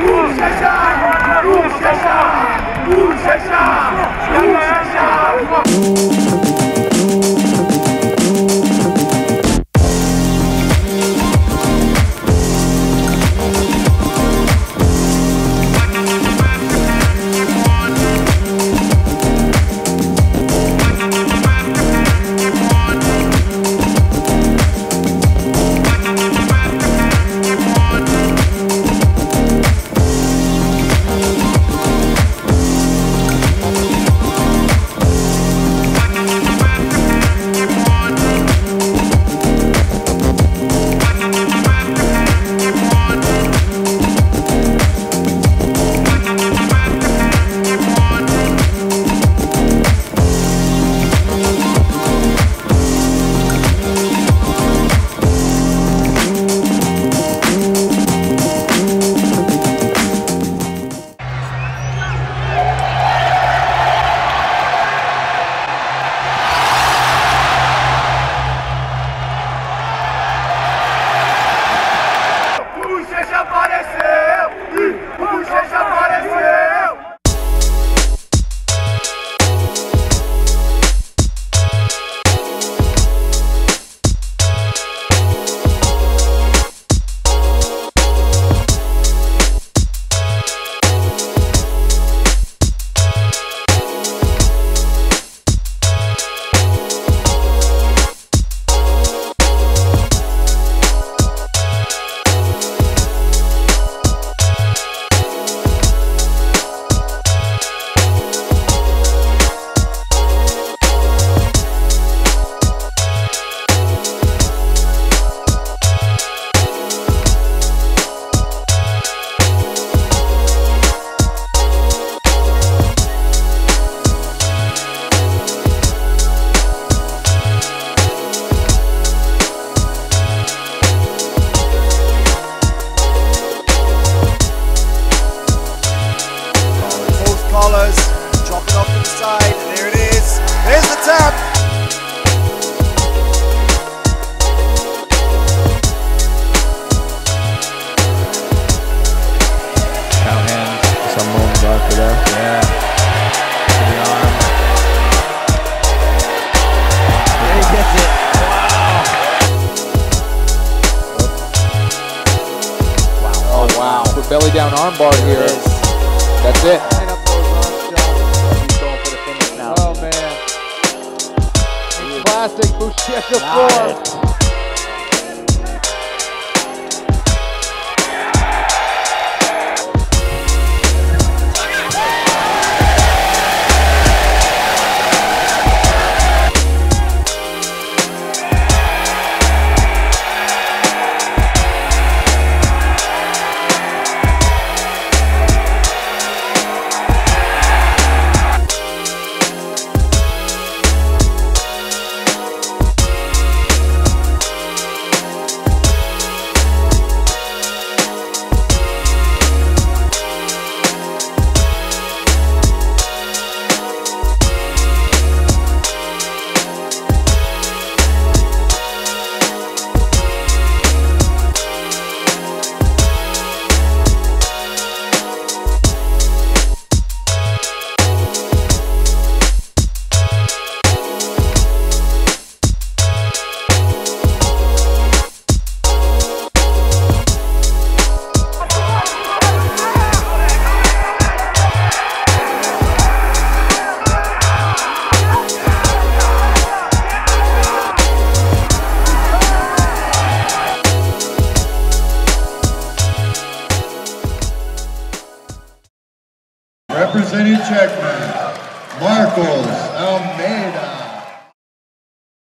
Ruszaj się! Ruszaj się! Belly down armbar here. That's it. Line up those arm shots. Representing Czechman, Marcos Almeida.